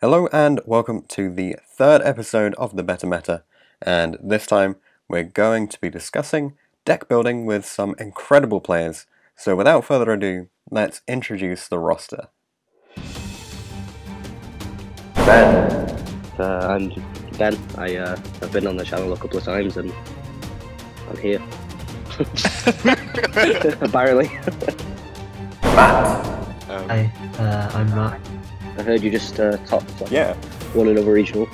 Hello and welcome to the third episode of the Better Meta, and this time we're going to be discussing deck building with some incredible players. So without further ado, let's introduce the roster. Ben. Uh, I'm Ben. I uh, have been on the channel a couple of times and I'm here. Apparently. Matt. Um, Hi, uh, I'm Matt. I heard you just uh, topped like, Yeah. one another regional.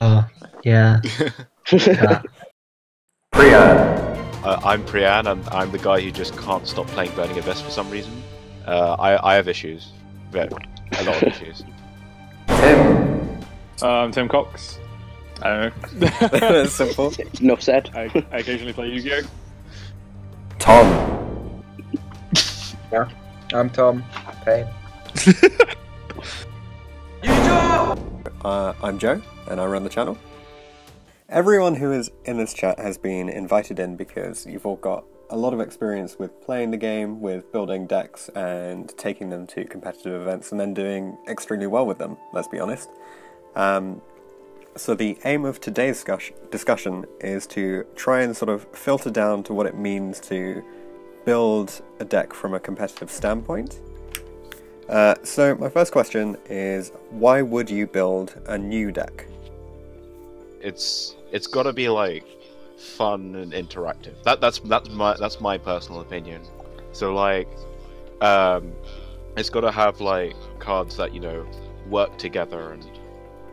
Oh, yeah. that. Priya. uh, I'm Priyan, and I'm the guy who just can't stop playing Burning Abyss for some reason. Uh, I, I have issues. Very, a lot of issues. Tim. Um, Tim Cox. I don't know. That's Simple. Enough said. I, I occasionally play Yu-Gi-Oh. Tom. Yeah, I'm Tom Paine. Uh, I'm Joe, and I run the channel. Everyone who is in this chat has been invited in because you've all got a lot of experience with playing the game, with building decks, and taking them to competitive events, and then doing extremely well with them, let's be honest. Um, so, the aim of today's discussion is to try and sort of filter down to what it means to build a deck from a competitive standpoint. Uh, so, my first question is why would you build a new deck? It's it's got to be like fun and interactive. That that's that's my that's my personal opinion. So like, um, it's got to have like cards that you know work together and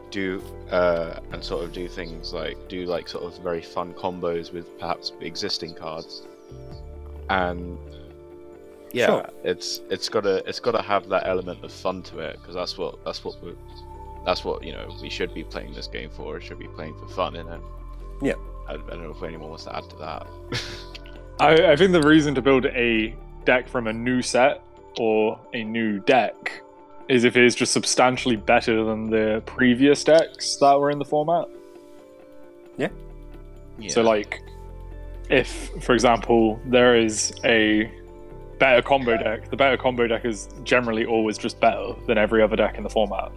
do uh, and sort of do things like do like sort of very fun combos with perhaps existing cards and yeah Sure. it's it's got to it's got to have that element of fun to it because that's what that's what we that's what you know we should be playing this game for it should be playing for fun in it Yeah. I, I don't know if anyone wants to add to that I, I think the reason to build a deck from a new set or a new deck is if it is just substantially better than the previous decks that were in the format. yeah. So, like, if, for example, there is a better combo deck, the better combo deck is generally always just better than every other deck in the format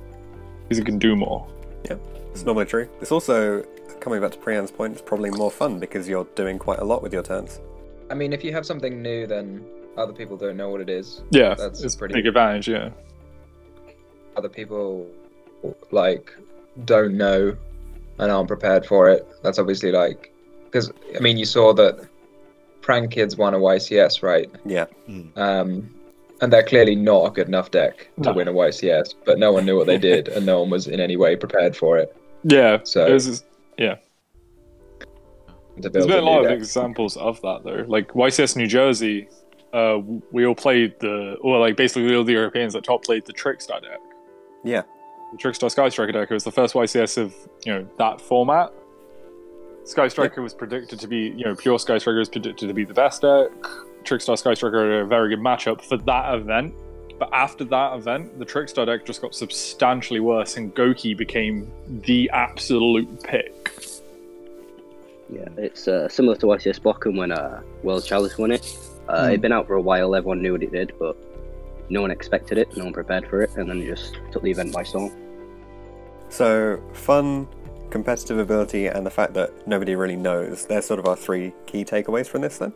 because it can do more. Yeah, It's normally true. It's also, coming back to Priyan's point, it's probably more fun because you're doing quite a lot with your turns. I mean, if you have something new, then other people don't know what it is. Yeah, That's it's pretty- big advantage. Yeah, Other people like don't know and aren't prepared for it. That's obviously like because I mean, you saw that Prank Kids won a YCS, right? Yeah. Um, and they're clearly not a good enough deck to No. win a YCS, but no one knew what they did, and no one was in any way prepared for it. yeah. So- it was- To There's build been a a lot new of deck. examples of that though. Like YCS New Jersey, uh, we all played the, or like basically all the Europeans that top played the Trickstar deck. Yeah. The Trickstar Sky Striker deck. It was the first YCS of you know that format. Sky Striker was predicted to be, you know, pure Sky Striker was predicted to be the best deck. Trickstar Sky Striker had a very good matchup for that event. But after that event, the Trickstar deck just got substantially worse, and Goki became the absolute pick. Yeah, it's uh, similar to YCS Bochum when uh, World Chalice won it. Uh, It'd been out for a while, everyone knew what it did, but no one expected it, no one prepared for it, and then it just took the event by storm. So, fun, competitive ability, and the fact that nobody really knows. They're sort of our three key takeaways from this then.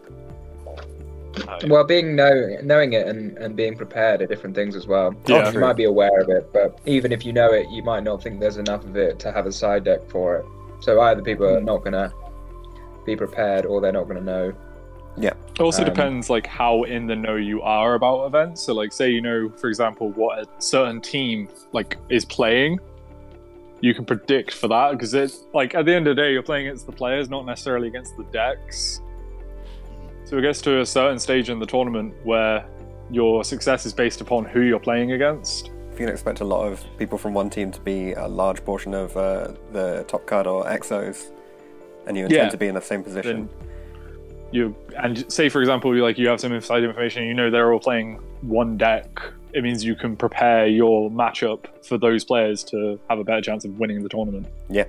Uh, Well, being know, knowing it and, and being prepared are different things as well. Yeah. you might be aware of it, but even if you know it, you might not think there's enough of it to have a side deck for it. So either people are not gonna be prepared, or they're not gonna know. Yeah. It also Um, depends like how in the know you are about events. So like say you know, for example, what a certain team like is playing, you can predict for that because it's like at the end of the day you're playing against the players, not necessarily against the decks. So it gets to a certain stage in the tournament where your success is based upon who you're playing against. If you can expect a lot of people from one team to be a large portion of uh, the top card or exos, and you intend Yeah. to be in the same position. Then you and say for example, you like you have some inside information, you know they're all playing one deck. It means you can prepare your matchup for those players to have a better chance of winning the tournament. Yeah,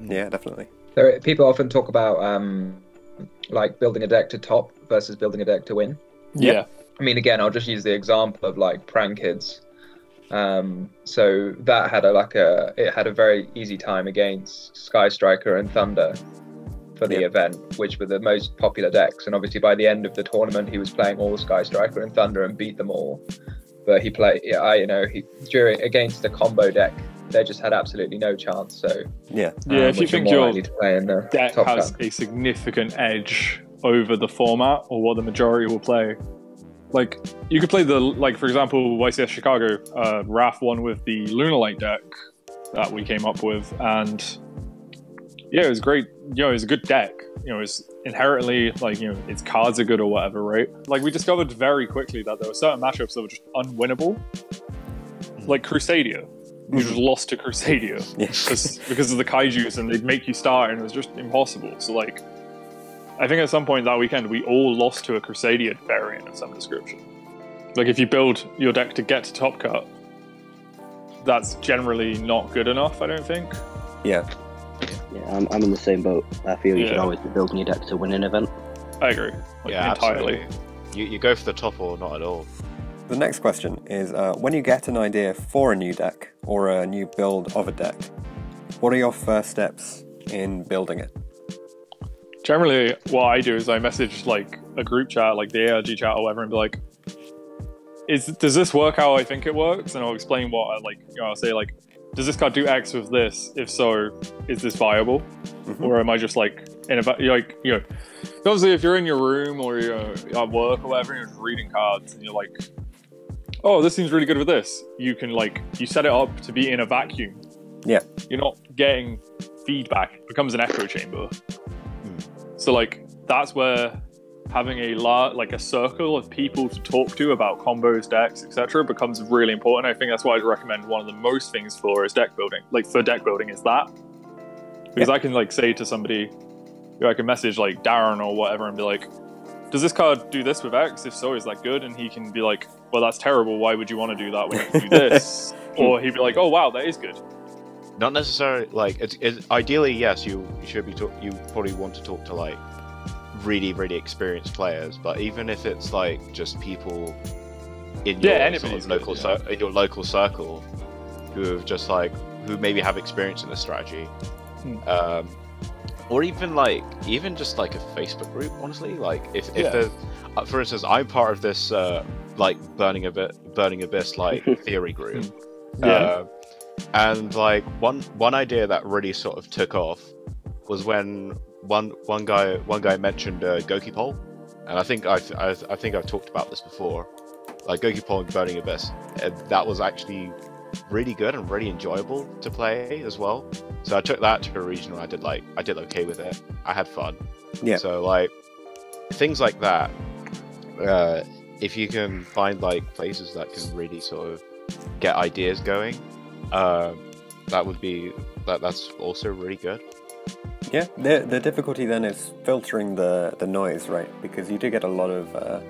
yeah, definitely. There, people often talk about um, like building a deck to top versus building a deck to win. Yeah. I mean, again, I'll just use the example of like Prank Kids. Um, so that had a like a it had a very easy time against Sky Striker and Thunder for the Yeah. event, which were the most popular decks. And obviously by the end of the tournament, he was playing all Sky Striker and Thunder and beat them all. But he played, yeah, I you know he during against the combo deck, they just had absolutely no chance. So Yeah. Yeah, um, if you think more your likely to play in the deck top has cut. a significant edge over the format or what the majority will play. Like you could play the like for example YCS Chicago, uh, Raf won with the Lunar Light deck that we came up with, and yeah, it was great. You know, it was a good deck. You know, it's inherently like you know its cards are good or whatever, right? Like we discovered very quickly that there were certain matchups that were just unwinnable, mm-hmm. like Crusadia. You just mm-hmm. lost to Crusadia because because of the kaiju's and they'd make you start and it was just impossible. So like, I think at some point that weekend we all lost to a Crusadia variant of some description. Like if you build your deck to get to top cut, that's generally not good enough. I don't think. Yeah. Yeah, I'm, I'm in the same boat. I feel you should always be building your deck to win an event. I agree. Like, yeah, entirely. absolutely. You, you go for the top or not at all. The next question is uh, when you get an idea for a new deck or a new build of a deck, what are your first steps in building it? Generally, what I do is I message like a group chat, like the ARG chat or whatever, and be like, "Is does this work how I think it works?" And I'll explain what I like. You know, I'll say like, "Does this card do X with this? If so, is this viable?" Mhm. Or am I just like in a like you know, obviously if you're in your room or you're at work or whatever, and you're just reading cards and you're like, "Oh, this seems really good with this," you can like you set it up to be in a vacuum. Yeah. You're not getting feedback. It becomes an echo chamber. So like that's where having a lot like a circle of people to talk to about combos, decks, etc. becomes really important. I think that's why I'd recommend one of the most things for is deck building. Like for deck building is that. Because I can like say to somebody, you know, I can message like Darren or whatever and be like, does this card do this with X? If so, is that good? And he can be like, well, that's terrible. Why would you want to do that when you do this? or he'd be like, oh wow, that is good. Not necessarily like it's, it's ideally yes you, you should be talk, you probably want to talk to like really really experienced players but even if it's like just people in Yeah, your sort of local good, cir- in your local circle who have just like who maybe have experience in the strategy Hmm. um, or even like even just like a Facebook group honestly like if, if Yeah. there's uh, for instance I'm part of this uh, like burning a bit burning abyss like theory group Yeah. uh, and like one one idea that really sort of took off was when one one guy one guy mentioned uh, Goki Pole, and I think I've, I I think I've talked about this before, like Goki Pole and Burning Abyss. And that was actually really good and really enjoyable to play as well. So I took that to a regional. I did like I did okay with it. I had fun. Yeah. So like things like that. Uh, if you can find like places that can really sort of get ideas going, um, that would be that. That's also really good. Yeah, the the difficulty then is filtering the the noise, right? Because you do get a lot of uh,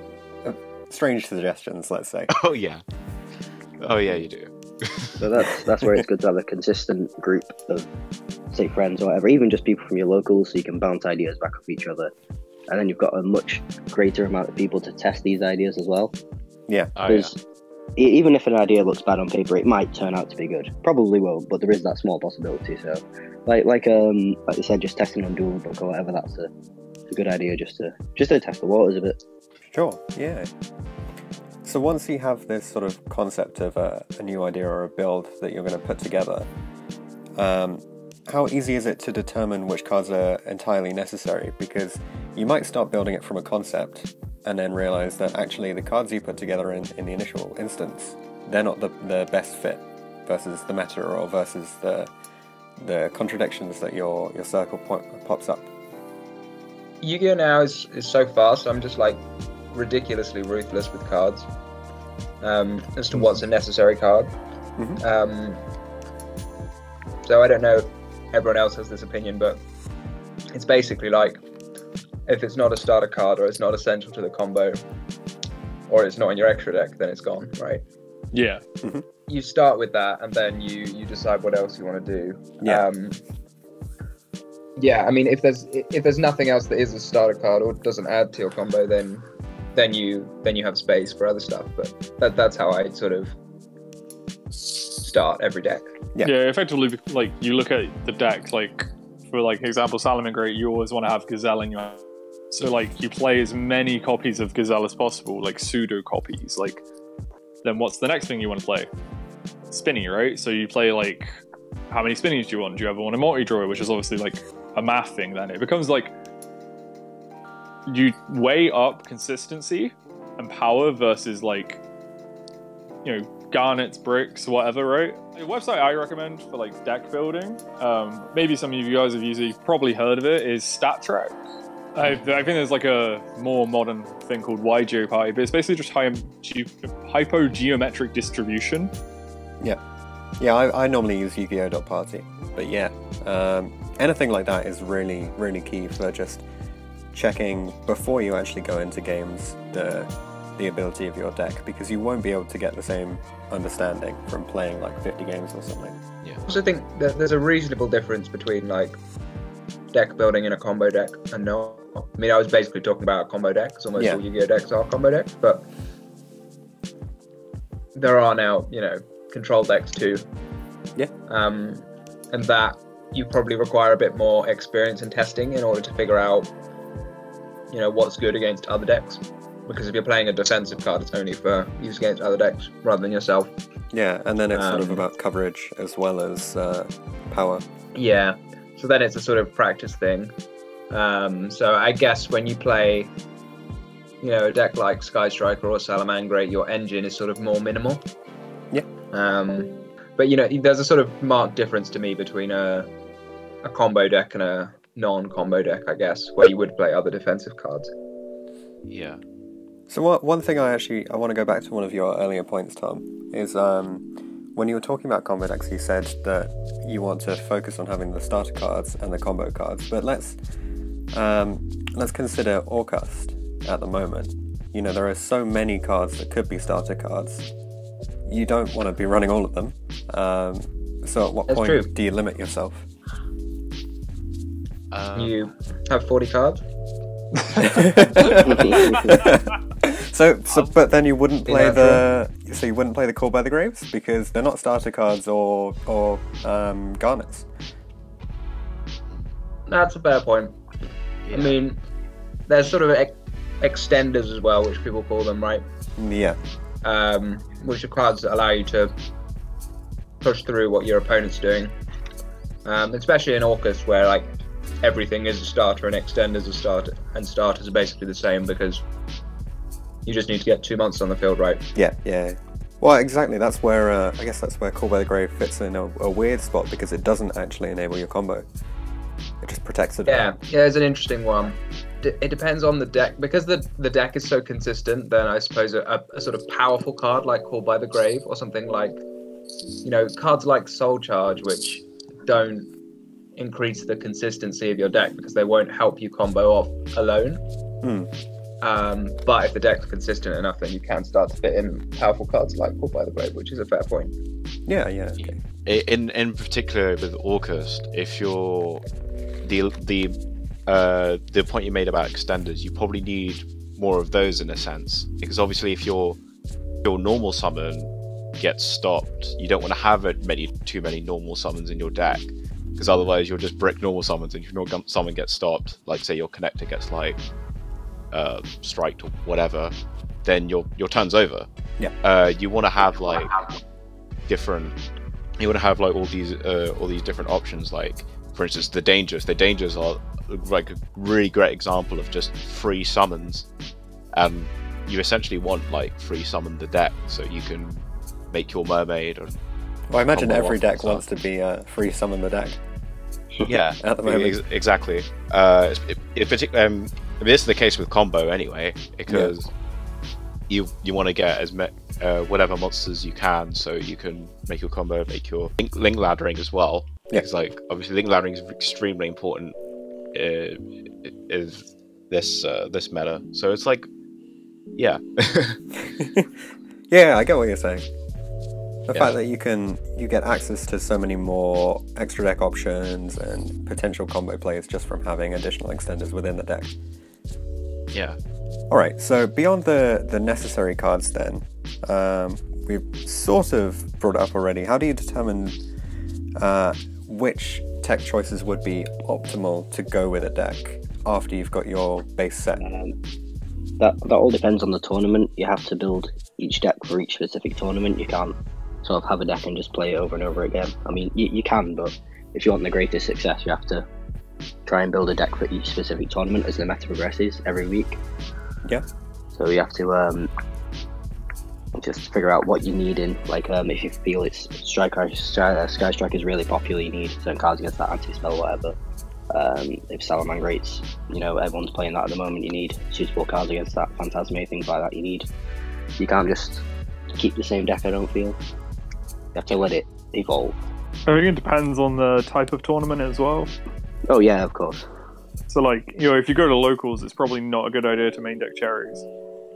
strange suggestions, let's say. Oh yeah. Oh yeah, you do. So that's that's where it's good to have a consistent group of say friends or whatever, even just people from your locals, so you can bounce ideas back off each other. And then you've got a much greater amount of people to test these ideas as well. Oh, yeah. Even if an idea looks bad on paper, it might turn out to be good. Probably won't, but there is that small possibility. So, like like um like you said, just testing on Dual Book or whatever, that's a, a good idea just to just to test the waters a bit. Sure, yeah. So once you have this sort of concept of a, a new idea or a build that you're going to put together, um, how easy is it to determine which cards are entirely necessary? Because you might start building it from a concept and then realize that actually the cards you put together in, in the initial instance, they're not the, the best fit versus the meta or versus the the contradictions that your, your circle po- pops up. Yu-Gi-Oh now is, is so fast. I'm just like ridiculously ruthless with cards um, as to what's a necessary card. Mhm. Um, so I don't know if everyone else has this opinion, but it's basically like if it's not a starter card or it's not essential to the combo or it's not in your extra deck, then it's gone, right? Yeah. You start with that and then you you decide what else you want to do. Yeah. Um, yeah, I mean, if there's if there's nothing else that is a starter card or doesn't add to your combo, then then you then you have space for other stuff. But that that's how I sort of start every deck. Yeah. Yeah. effectively, like you look at the deck, like for like example, Salamangreat, you always want to have Gazelle in your. So like you play as many copies of Gazelle as possible, like pseudo copies. Like, then what's the next thing you want to play? Spinny, right? So you play like, how many spinnies do you want? Do you ever want a multi drawer, which is obviously like a math thing? Then it becomes like you weigh up consistency and power versus like, you know, garnets, bricks, whatever, right? A website I recommend for like deck building, um, maybe some of you guys have used it, you've probably heard of it, is StatTrak. I, I think there's like a more modern thing called YGeoParty, but it's basically just hy- ge- hypergeometric distribution. Yeah, I, I normally use Yu-Gi-Oh! Party, but yeah, um, anything like that is really, really key for just checking before you actually go into games the the ability of your deck because you won't be able to get the same understanding from playing like 50 games or something. I also think that there's a reasonable difference between like deck building in a combo deck and no. I mean, I was basically talking about a combo deck because almost Yeah. all Yu-Gi-Oh decks are combo decks, but there are now, you know, control decks too. Yeah. Um, and that you probably require a bit more experience and testing in order to figure out, you know, what's good against other decks. Because if you're playing a defensive card, it's only for use against other decks rather than yourself. Yeah, and then it's sort of Um, about coverage as well as uh, power. Yeah. So then it's a sort of practice thing. Um, so I guess when you play, you know, a deck like Sky Striker or Salamangreat, your engine is sort of more minimal. Yeah. Um, but you know, there's a sort of marked difference to me between a a combo deck and a non-combo deck, I guess, where you would play other defensive cards. Yeah. So what, one thing I actually I want to go back to one of your earlier points, Tom, is um, when you were talking about combo decks, you said that you want to focus on having the starter cards and the combo cards. But let's um, let's consider Orcust at the moment. You know there are so many cards that could be starter cards. You don't want to be running all of them. Um, so at what That's point true. do you limit yourself? Um, You have 40 cards. so, so, but then you wouldn't play that the. So you wouldn't play the Call by the Graves because they're not starter cards or or um, garnets. That's a fair point. Yeah. I mean, there's sort of ex- extenders as well, which people call them, right? Yeah, um, which are cards that allow you to push through what your opponent's doing. Um, especially in Orcust, where like everything is a starter and extenders are starter, and starters are basically the same because you just need to get two months on the field right. yeah, yeah. Well, exactly. That's where uh, I guess that's where Call by the Grave fits in a, a weird spot because it doesn't actually enable your combo. It just protects it. Yeah, yeah, it's an interesting one. D- it depends on the deck because the the deck is so consistent. Then I suppose a, a, a sort of powerful card like Call by the Grave or something like, you know, cards like Soul Charge, which don't increase the consistency of your deck because they won't help you combo off alone. Hmm. Um, but if the deck's consistent enough, then you can start to fit in powerful cards like Call by the Grave, which is a fair point. Yeah, yeah. Okay. In in particular with Orcust, if you're the the uh, the point you made about extenders, you probably need more of those in a sense because obviously if your your normal summon gets stopped, you don't want to have many too many normal summons in your deck because otherwise you'll just brick normal summons and if your normal summon gets stopped, like say your connector gets like uh, striked or whatever, then your your turn's over. Yeah. Uh, you want to have like different you want to have like all these uh, all these different options like for instance the dangers. The dangers are like a really great example of just free summons. And you essentially want like free summon the deck so you can make your mermaid or Well, I imagine every deck wants to be uh, free summon the deck. yeah. At the moment. ex- exactly. Uh it, it partic- um, I mean, this is the case with combo anyway because you you want to get as me- uh, whatever monsters you can so you can make your combo make your link, link laddering as well Yeah. because like obviously link laddering is extremely important uh, is this uh, this meta so it's like yeah yeah, I get what you're saying. The Yeah. fact that you can you get access to so many more extra deck options and potential combo plays just from having additional extenders within the deck. yeah All right, so beyond the the necessary cards, then, um, we've sort of brought it up already. How do you determine uh, which tech choices would be optimal to go with a deck after you've got your base set? Um, that that all depends on the tournament. You have to build each deck for each specific tournament. You can't sort of have a deck and just play it over and over again. I mean, you, you can, but if you want the greatest success, you have to try and build a deck for each specific tournament as the meta progresses every week. Yeah. So you have to um, just figure out what you need in. Like, um, if you feel it's Striker, Sky, Sky Strike is really popular, you need certain cards against that anti spell, whatever. Um, if Salamangreat's, you know, everyone's playing that at the moment, you need suitable cards against that. Phantasme, things like that, you need. You can't just keep the same deck, I don't feel. You have to let it evolve. I think it depends on the type of tournament as well. Oh, yeah, of course. So, like, you know, if you go to locals, it's probably not a good idea to main deck cherries.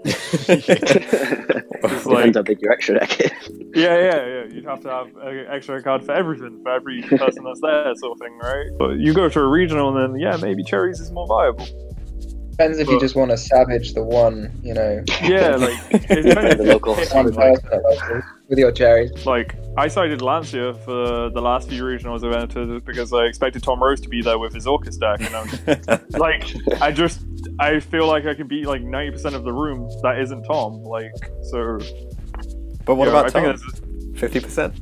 Depends like- how big your extra deck is. Yeah, yeah, yeah. You'd have to have an extra card for everything, for every person that's there, sort of thing, right? But you go to a regional, and then, yeah, maybe cherries is more viable. Depends if you just want to savage the one, you know, Yeah, like, it depends. the local one Like- person at locals with your cherries. Like I cited Lancia for the last few regionals I've entered because I expected Tom Rose to be there with his Orcust deck, and I'm like, I just I feel like I can beat like ninety percent of the room that isn't Tom. Like so. but what you know, about I think Tom? Fifty percent.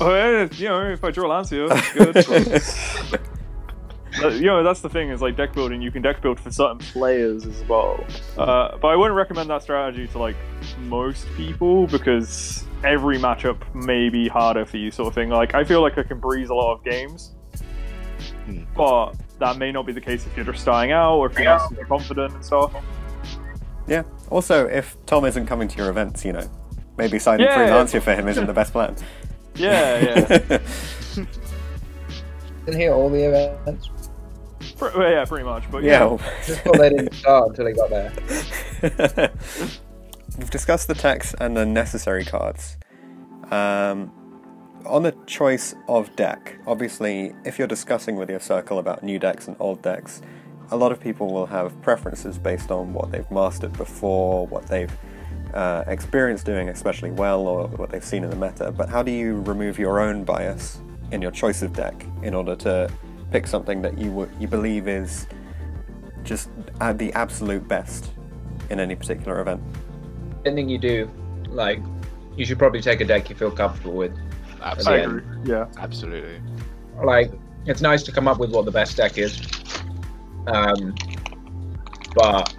Oh, you know, if I draw Lancia, good. you know, that's the thing is like deck building. You can deck build for certain players as well. Uh, but I wouldn't recommend that strategy to like most people because every matchup may be harder for you, sort of thing. Like I feel like I can breeze a lot of games, Hmm. but that may not be the case if you're just starting out or if you're not super confident and stuff. Yeah. Also, if Tom isn't coming to your events, you know, maybe signing Yeah. freelancer for him isn't the best plan. Yeah, yeah, Didn't hear all the events. Pre- well, yeah, pretty much. But yeah. yeah, well- Just thought they didn't start until he got there. We've discussed the text and the necessary cards. Um, on the choice of deck, obviously, if you're discussing with your circle about new decks and old decks, a lot of people will have preferences based on what they've mastered before, what they've uh, experienced doing especially well, or what they've seen in the meta. But how do you remove your own bias in your choice of deck in order to pick something that you w- you believe is just the absolute best in any particular event? Anything you do, like, you should probably take a deck you feel comfortable with. Absolutely. Yeah. agree. Yeah. Absolutely. Like, it's nice to come up with what the best deck is. Um, but,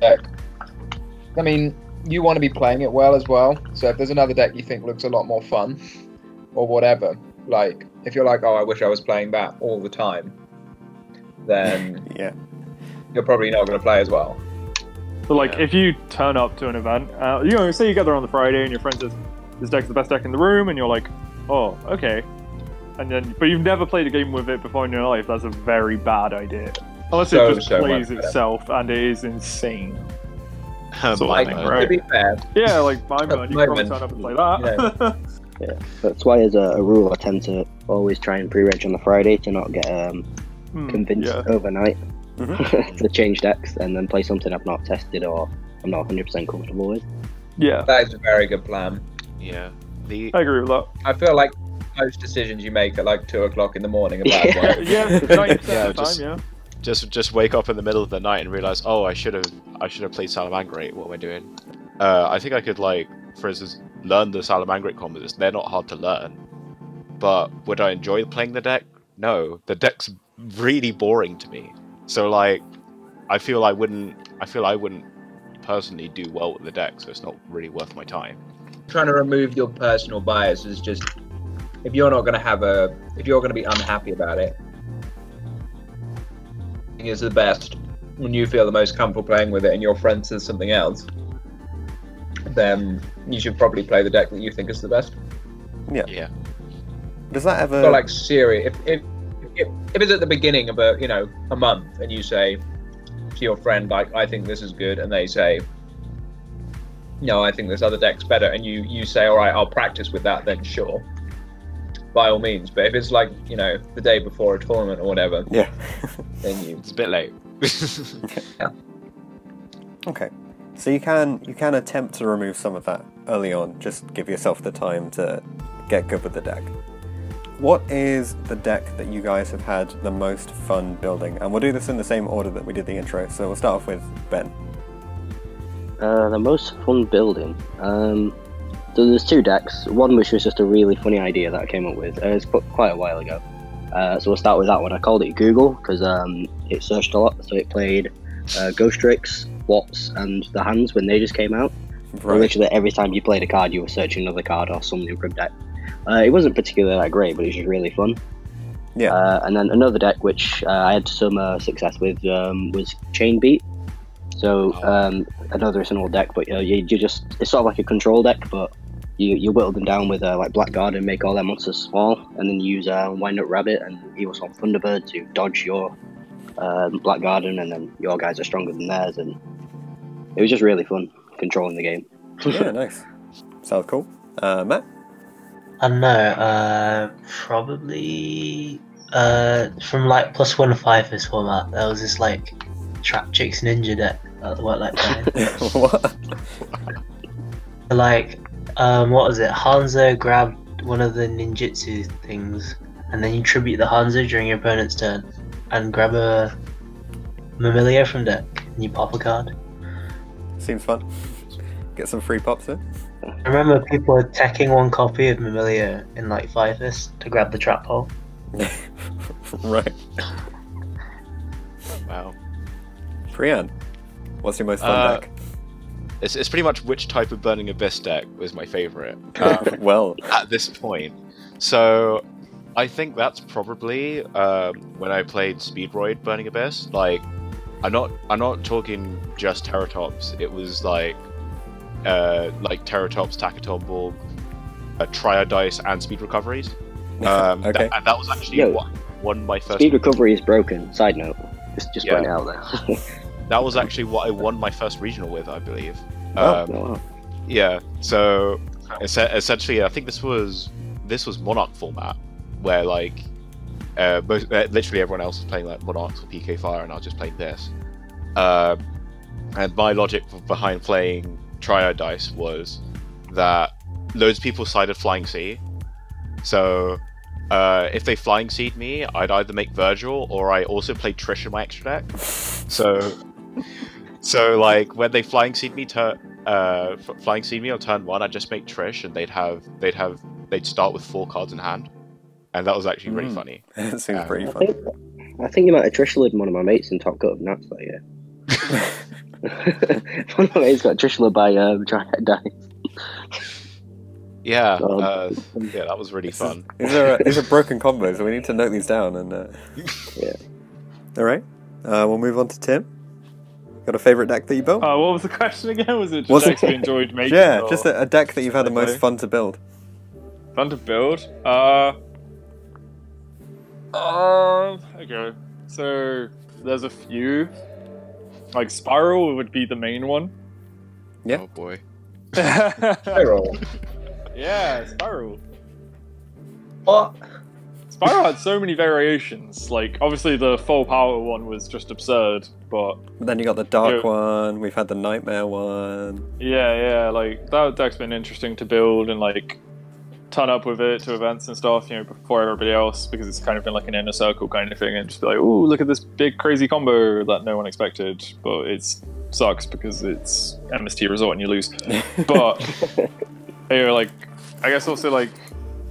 yeah, I mean, you want to be playing it well as well. So if there's another deck you think looks a lot more fun, or whatever, like, if you're like, oh, I wish I was playing that all the time, then Yeah. you're probably not going to play as well. So like, Yeah. if you turn up to an event, uh, you know, say you get there on the Friday and your friend says this deck's the best deck in the room, and you're like, oh, okay, and then but you've never played a game with it before in your life. That's a very bad idea. Unless So, it just so plays itself and it is insane. So, Like, like, right. to be fair, Yeah, like my man, you can probably moment. turn up and play that. Yeah, That's why, as a, a rule, I tend to always try and pre-reg on the Friday to not get um, Hmm, convinced yeah. overnight Mhm. to change decks and then play something I've not tested or I'm not 100% comfortable with. yeah, that is a very good plan. yeah. The I agree with that. I feel like most decisions you make at like two o'clock in the morning are bad Yeah. ones. Yeah, ninety percent Yeah, of the just- time, yeah. just just wake up in the middle of the night and realize, oh, I should have I should have played Salamangreat. What am I doing? Uh, I think I could like, for instance, learn the Salamangreat combos. They're not hard to learn. But would I enjoy playing the deck? No, the deck's really boring to me. So like, I feel I wouldn't. I feel I wouldn't personally do well with the deck. So it's not really worth my time. Trying to remove your personal bias is just if you're not going to have a if you're going to be unhappy about it. I think Is the best when you feel the most comfortable playing with it, and your friend says something else. Then you should probably play the deck that you think is the best. Yeah. Yeah does that ever? But like serious, if, if if if it's at the beginning of a you know a month, and you say to your friend like I think this is good, and they say no, I think this other deck's better, and you you say all right, I'll practice with that, then sure, by all means. But if it's like you know the day before a tournament or whatever, yeah. then you It's a bit late. okay. So you can you can attempt to remove some of that early on. Just give yourself the time to get good with the deck. What is the deck that you guys have had the most fun building? And we'll do this in the same order that we did the intro. So we'll start off with Ben. Uh, the most fun building. Um, so there's two decks. One which was just a really funny idea that I came up with. Uh, it's quite a while ago. Uh, so we'll start with that one. I called it Google because um, it searched a lot. So it played uh, Ghost Tricks, Watts, and the Hands when they just came out. Right. Literally every time you played a card, you were searching another card or something from deck. Uh, it wasn't particularly that great, but it was just really fun. Yeah. Uh, and then another deck which uh, I had some uh, success with um, was Chain Beat. So um, another is an old deck, but uh, you, you just it's sort of like a control deck, but you, you whittle them down with uh, like Black Garden and make all their monsters small, and then you use uh, Wind Up Rabbit and Evil Swarm Thunderbird to dodge your um, Black Garden, and then your guys are stronger than theirs, and it was just really fun controlling the game. yeah, nice. Sounds cool. Uh, Matt. I don't know. Uh, probably uh, from like plus one five this format. There was this like Trap Chicks Ninja deck that worked like that. what? like, um, what was it? Hanzo grabbed one of the ninjutsu things, and then you tribute the Hanzo during your opponent's turn, and grab a Mamilio from deck, and you pop a card. Seems fun. Get some free pops in. I remember people attacking one copy of Mamilio in like Fifus to grab the trap hole. right. Wow. Priyan, what's your most fun Uh, deck? It's, it's pretty much which type of Burning Abyss deck was my favorite um, well, at this point. So I think that's probably um, when I played Speedroid Burning Abyss. Like, I'm not I'm not talking just Terrortops. It was like uh, like Terrortops, Taketomborg, uh, Triad Dice, and Speed Recoveries. Um, okay. that, and that was actually Yo, what won my first. Speed recovery is broken. Side note, just just Yeah. putting it out there. That was actually what I won my first regional with, I believe. Oh. Um, Oh, wow. Yeah. So es- essentially, I think this was this was Monarch format, where like uh, most, uh, literally everyone else was playing like Monarchs or PK Fire, and I was just playing this. Um, and my logic behind playing Triad Dice was that loads of people sided Flying Sea. So uh, if they Flying Seed me, I'd either make Virgil or I also play Trish in my extra deck. So, so like when they Flying Seed me, tur- uh, Flying Seed me on turn one, I'd just make Trish, and they'd have they'd have they'd start with four cards in hand, and that was actually really Mm. funny. it seems uh, pretty I fun. think I think you might have Trishlered one of my mates in Top Cut of Nats that year. One of my mates got Trishlered by um, Dryad Dice. Yeah, Um, uh, yeah, that was really This is- fun. These are these are broken combos, so we need to note these down. And uh... Yeah. All right, uh, we'll move on to Tim. Got a favorite deck that you built? Uh, what was the question again? Was it just Was it- decks we enjoyed making? yeah, or just a, a deck that you've had the most fun to build. fun to build. Uh, um, okay. So there's a few. Like Spiral would be the main one. Yeah. Oh boy. Spiral. yeah, Spiral. What? Spiral had so many variations. Like obviously the full power one was just absurd, but But then you got the dark Yeah. one. We've had the nightmare one. yeah, yeah, like that deck's been interesting to build and like turn up with it to events and stuff, you know, before everybody else because it's kind of been like an inner circle kind of thing and just be like, oh, look at this big crazy combo that no one expected, but it sucks because it's MST resort and you lose. But you know, like I guess also like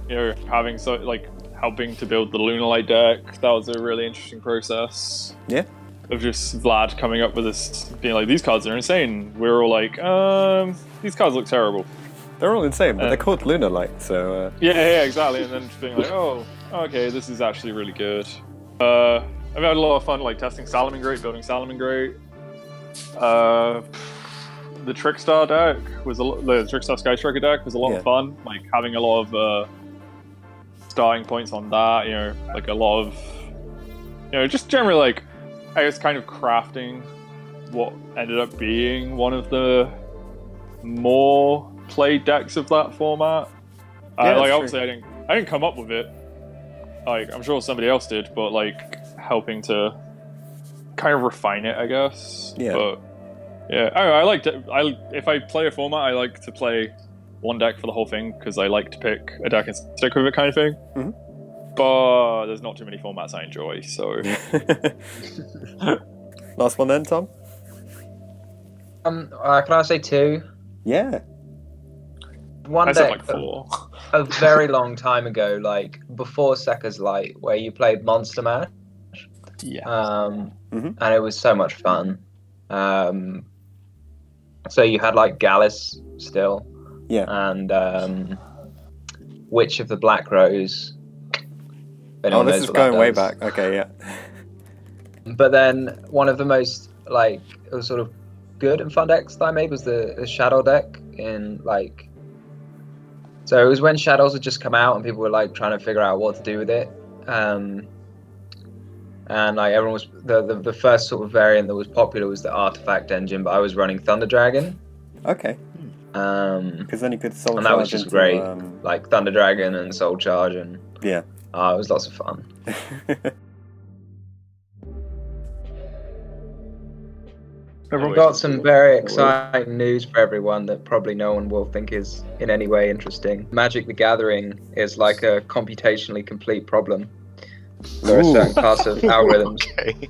you know having so like helping to build the Lunar Light deck that was a really interesting process. Yeah. Of just Vlad coming up with this, being like, these cards are insane. We are all like, um, these cards look terrible. They're all insane, but Uh, they're called Lunar Light, so uh, Yeah, yeah, exactly. And then just being like, oh, okay, this is actually really good. Uh, I've had a lot of fun like testing Salamangreat, building Salamangreat. Uh, the Trickstar deck was a the Trickstar Sky Striker deck was a lot Yeah. of fun. Like having a lot of uh, starting points on that. You know, like a lot of you know, just generally like I guess kind of crafting what ended up being one of the more played decks of that format. Yeah, uh, that's like true. obviously I didn't I didn't come up with it. Like I'm sure somebody else did, but like helping to kind of refine it, I guess. Yeah. But Yeah, I, I like to. I if I play a format, I like to play one deck for the whole thing because I like to pick a deck and stick with it, kind of thing. Mhm. But there's not too many formats I enjoy, so Last one then, Tom. Um, uh, can I say two? Yeah. One I said deck like four. a very long time ago, like before Sekka's Light, where you played Monster Mash, yeah, um, Mhm. and it was so much fun. Um, so you had like Gallus still, Yeah. and um, Witch of the Black Rose. Oh, this is what that going way back. Okay, yeah. But then one of the most like sort of good and fun decks that I made was the, the Shadow deck in like. So it was when Shadows had just come out and people were like trying to figure out what to do with it. Um, and like everyone was the, the the first sort of variant that was popular was the Artifact engine, but I was running Thunder Dragon. Okay. Um, Because then you could soul And that was just into, great. Um, like Thunder Dragon and Soul Charge and yeah. uh, it was lots of fun. everyone We've got some very exciting news for everyone that probably no one will think is in any way interesting. Magic the Gathering is like a computationally complete problem. There are certain class of algorithms Okay.